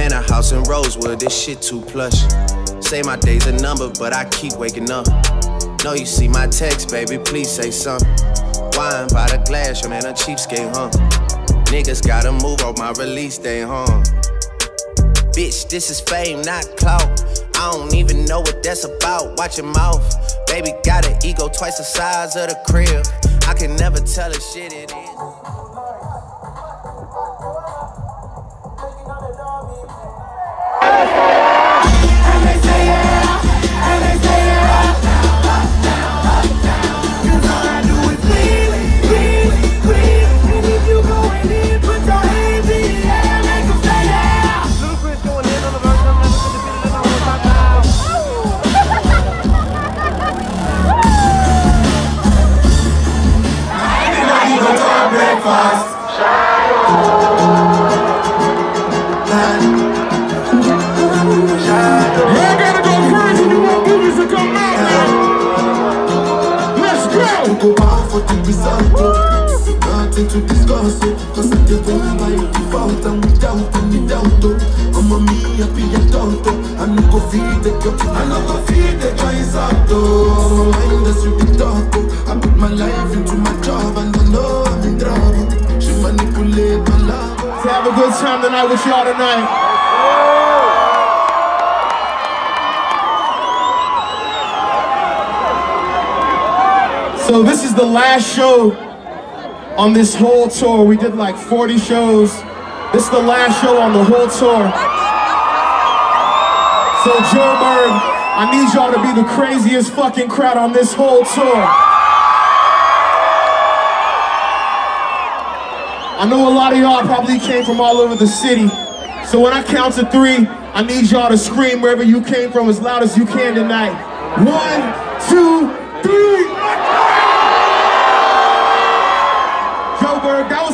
Man, a house in Rosewood, this shit too plush. Say my day's a number, but I keep waking up. Know you see my text, baby, please say something. Wine by the glass, your man a cheapskate, huh? Niggas gotta move on my release day, huh? Bitch, this is fame, not clout. I don't even know what that's about. Watch your mouth. Baby got an ego twice the size of the crib. I can never tell a shit it is. I Nothing to discuss, oh, cause I did all by default and without any doubt. oh. I'm a me happy adult, oh. I no go feed the girl, I no go feed the choice out. Oh, mind that's with the talk, oh. I put my life into my job and I know I'm in trouble. She manipulate my love. To have a good time tonight with y'all tonight. So this is the last show on this whole tour. We did like 40 shows. This is the last show on the whole tour. So Joburg, I need y'all to be the craziest fucking crowd on this whole tour. I know a lot of y'all probably came from all over the city. So when I count to three, I need y'all to scream wherever you came from as loud as you can tonight. One, two, three.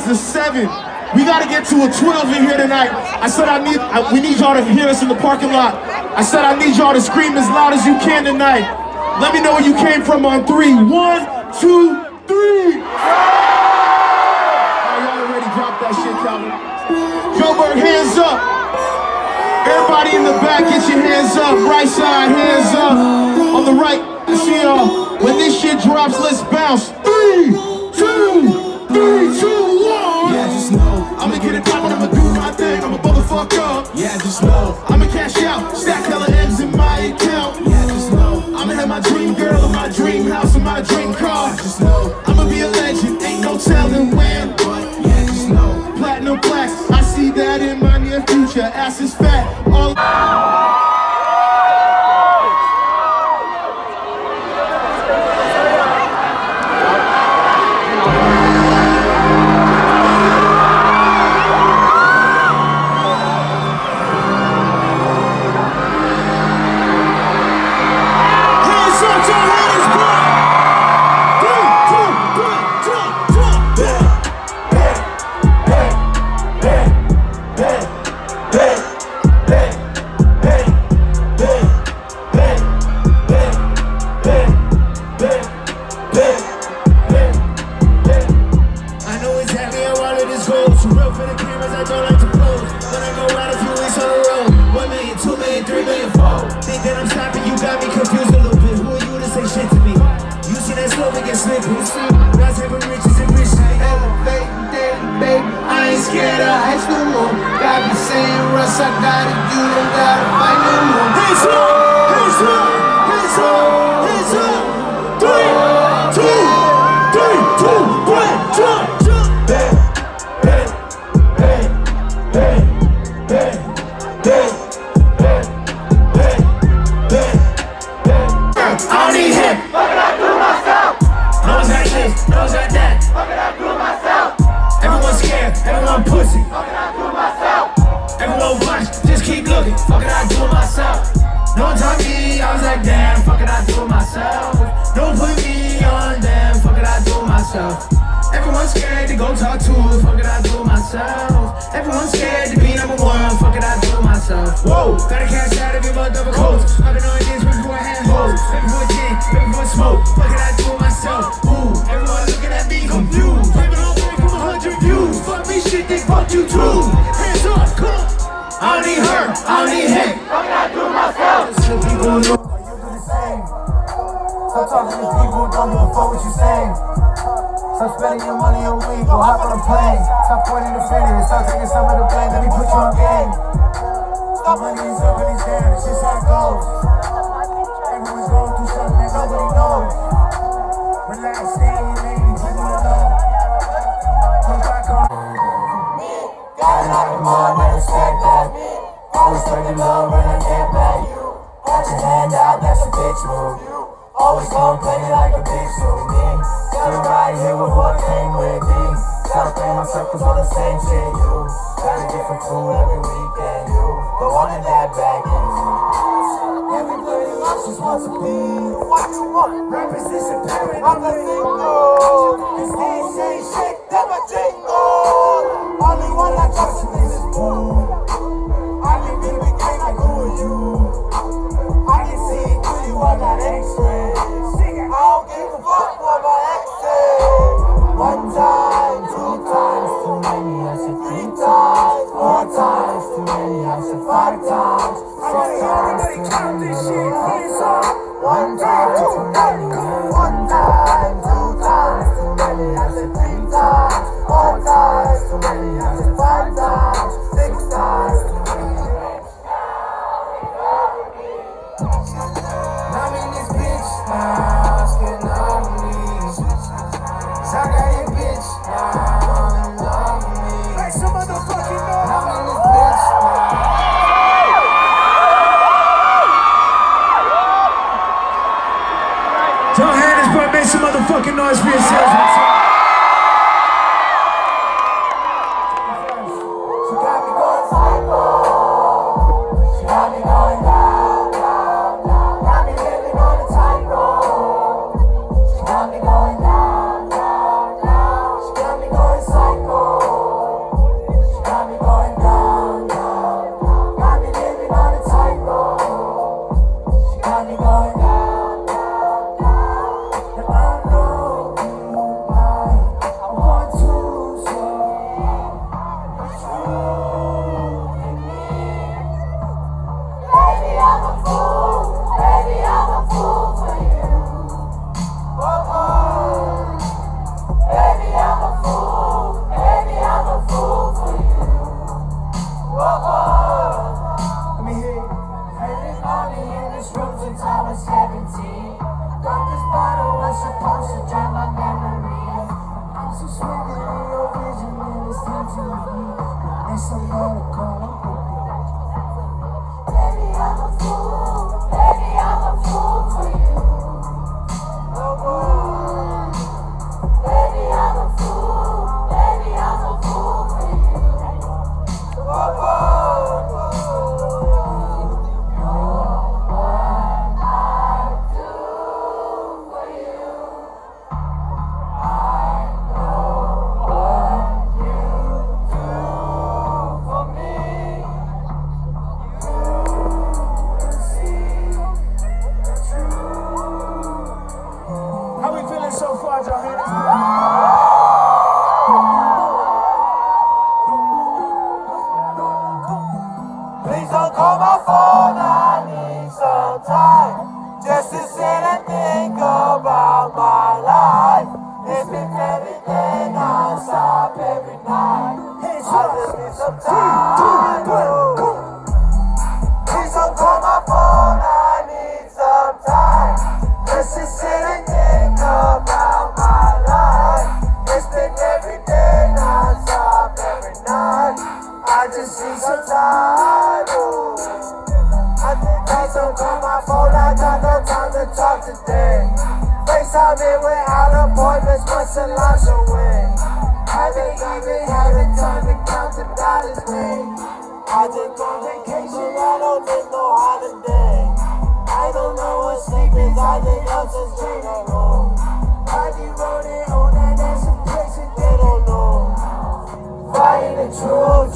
The seven. We gotta get to a 12 in here tonight. I said I need, I, we need y'all to hear us in the parking lot. I said I need y'all to scream as loud as you can tonight. Let me know where you came from on three. One, two, three. Oh, y'all already dropped that shit, Calvin. Joburg, hands up. Everybody in the back, get your hands up. Right side, hands up. On the right, see y'all. When this shit drops, let's bounce. I'ma up. Yeah, just know. I'ma cash out, stack hella M's in my account. Yeah, just know. I'ma have my dream girl in my dream house and my dream car. Just know. I'ma be a legend, ain't no telling when. But Yeah, just know. Platinum plaques, I see that in my near future. Ass is fat, all. Before gin, before smoke, fuck it, I do it myself. Ooh, everyone looking at me confused. Claiming all three from a hundred views. Fuck me, shit, they fuck you too. Hands up, come. I don't need her, I don't need him. What can I do it myself? Shit, people know. Stop talking to people don't give a fuck what you saying. Stop spending your money on weed, go hop on a plane. Stop pointing the finger, stop taking some of the blame. Let me put you on game. Stop money is up and it's down, it's just how it goes. Always spreading love when I get back. Got your hand out, that's a bitch move. Always complaining like a bitch to me. Still right here with what came with me. Gotta play my circles on the same shit, you. Got a different crew every weekend, you. The one in that bag is Everybody else just wants to be what you want. Rappers disappearing. I'm the single. This ain't shit, that my jingle. Only one trust in this pool. I motherfucking so your vision and it's time to leave. Baby, I'm a fool.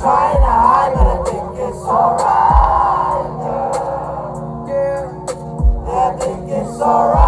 Trying to hide, but I think it's alright. Yeah, I think it's alright,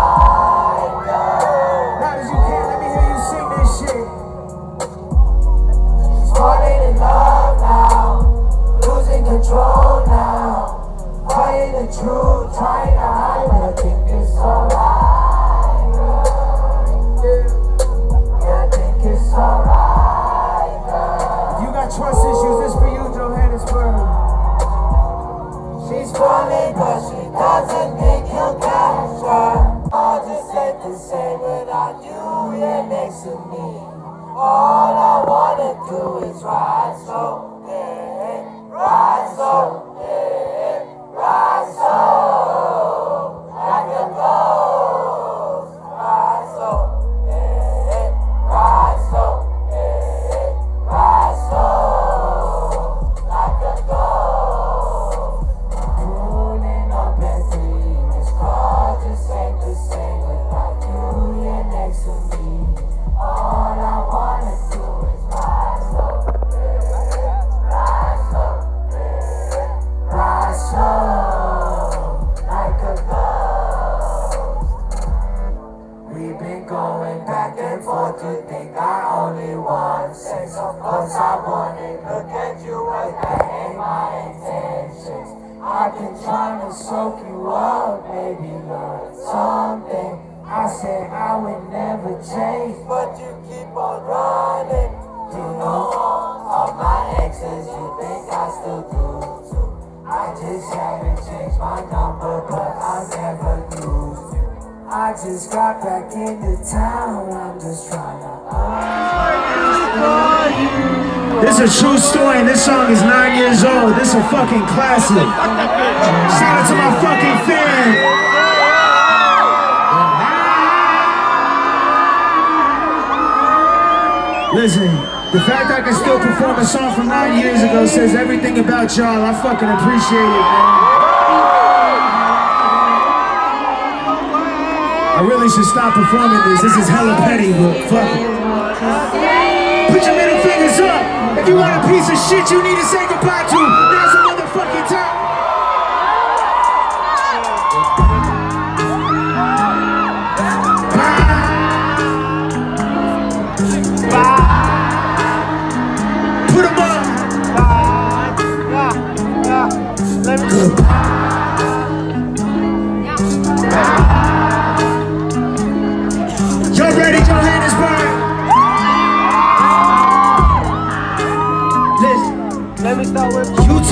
just got back into town, I'm just trying to This is a true story, and this song is nine years old. This is a fucking classic. Shout out to my fucking fan. Listen, the fact I can still perform a song from nine years ago says everything about y'all. I fucking appreciate it, man. I really should stop performing this. This is hella petty, but fuck it. Put your middle fingers up. If you want a piece of shit you need to say goodbye to,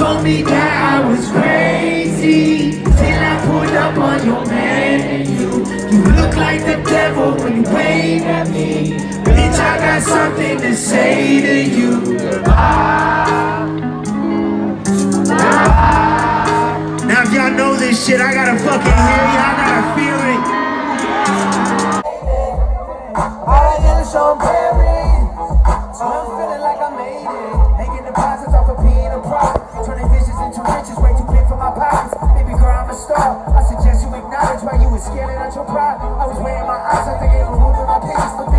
told me that I was crazy. Till I pulled up on your man and you look like the devil when you wave at me. Bitch, I got something to say to you. Now if y'all know this shit, I gotta fucking hear y'all, gotta feel it. I am Sean Perry So I'm feeling like I made it. Making deposits off of being a profit Turning visions into riches way too big for my pockets. Baby girl, I'm a star. I suggest you acknowledge why you was scaling at your pride. I was wearing my eyes, I think they were moving my pictures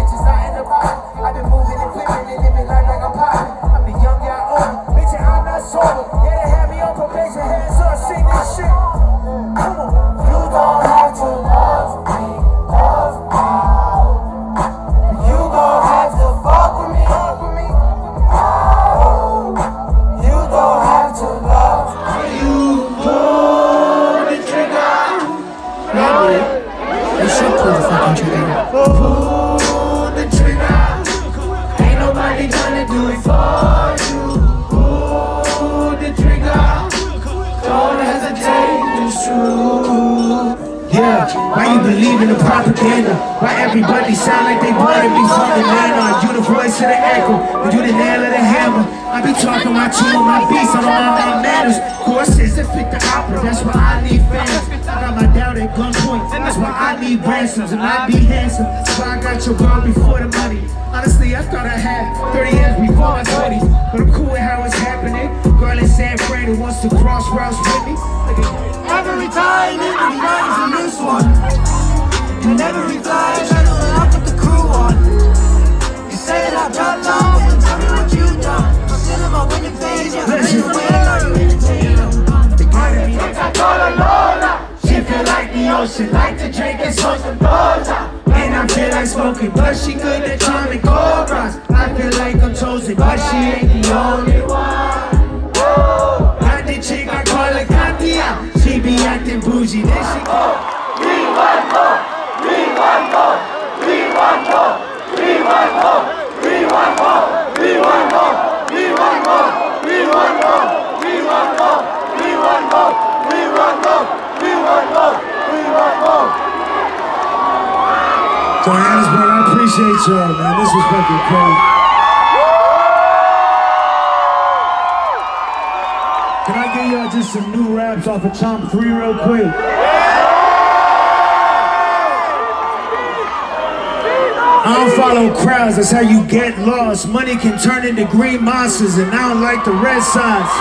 Don't hesitate, it's true. Yeah, why you believe in the propaganda? Why everybody sound like they wanna be from Atlanta? You the voice of the echo, you the nail of the hammer. I be talking my tune, my beats, I don't mind my manners. Courses that fit the opera, that's why I need fans. I got my doubt at gunpoint, that's why I need ransoms, and I be handsome. That's why I got your girl before the money. Honestly, I thought I had 30 years before my 20s, but I'm cool with how it's happening. Girl in San Fran who wants to cross routes with me. Every time is a loose one. And every fly like the like to drink and smoke some Doja. And I feel like smoking, but she good at charming cobras. I feel like I'm chosen, but she ain't the only one. Got the chick, I call her Katia. She be acting bougie, then she go. Appreciate y'all, man. This was fucking crazy. Can I give y'all just some new raps off of Chomp 3 real quick? I don't follow crowds, that's how you get lost. Money can turn into green monsters, and I don't like the Red signs.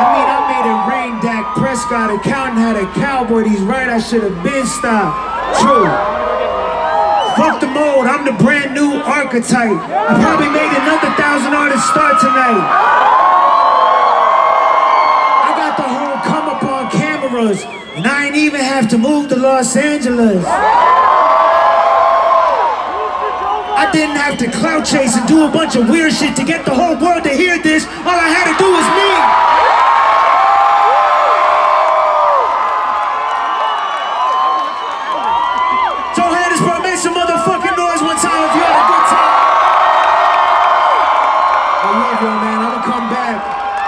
I mean, I made it rain, Dak Prescott. Accountant had a cowboy, he's right, I should have been stopped. True. Fuck the mold, I'm the brand new archetype. I probably made another thousand artists start tonight. I got the whole come up on cameras, and I ain't even have to move to Los Angeles. I didn't have to clout chase and do a bunch of weird shit to get the whole world to hear this. All I had to do was me.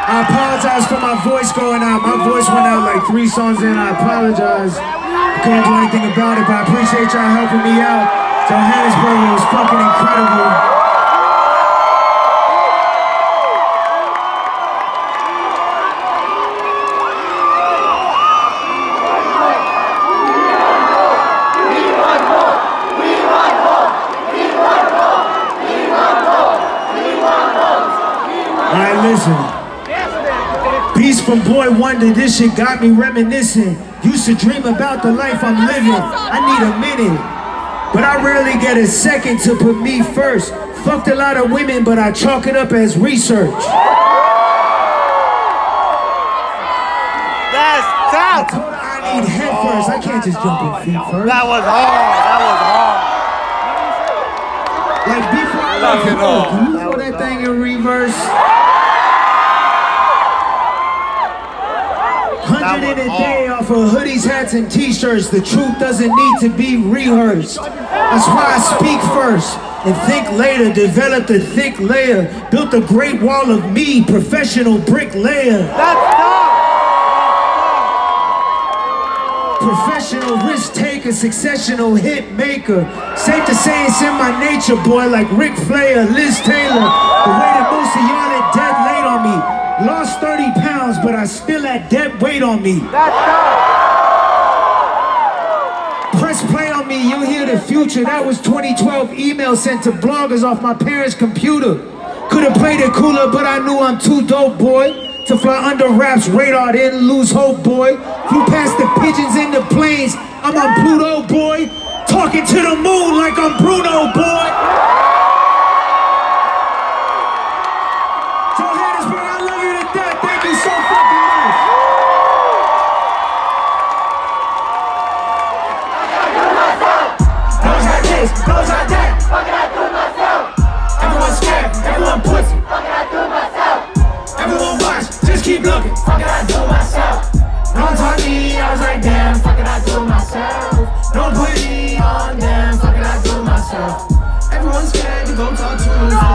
I apologize for my voice going out. My voice went out like three songs in. I apologize. I couldn't do anything about it, but I appreciate y'all helping me out. Johannesburg was fucking incredible. Wonder, this shit got me reminiscing. Used to dream about the life I'm living. I need a minute. But I rarely get a second to put me first. Fucked a lot of women, but I chalk it up as research. That's I tough. told her I need head first. I can't just jump in feet first. That was hard. That was hard. Like before I Knock let it go, can you throw that thing in reverse? In a day off of hoodies, hats, and t-shirts. The truth doesn't need to be rehearsed. That's why I speak first and think later. Developed a thick layer. Built a great wall of me, professional bricklayer. That's tough. Professional risk taker, successional hit maker. Safe to say it's in my nature, boy, like Ric Flair, Liz Taylor. The way that most of y'all at dead laid on me. Lost 30 pounds, but I still had dead weight on me. That's tough. Press play on me, you'll hear the future. That was 2012 email sent to bloggers off my parents' computer. Could have played it cooler, but I knew I'm too dope, boy. To fly under wraps, radar, didn't lose hope, boy. Flew past the pigeons in the planes. I'm on Pluto, boy. Talking to the moon like I'm Bruno, boy. Just keep looking. Fuck it, I do myself. No one taught me, I was like, damn, fuck it, I do myself. One put me on them, fuck it, I do myself. Everyone's scared to go talk to us,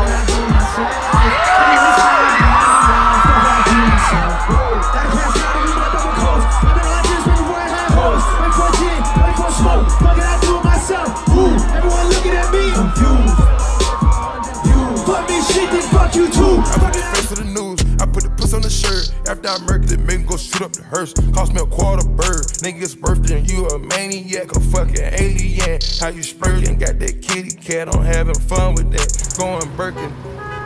Make him go shoot up the hearse. Cost me a quarter bird. Nigga's birthday and you a maniac, a fucking alien. How you spurting? Got that kitty cat on having fun with that. Going Birkin.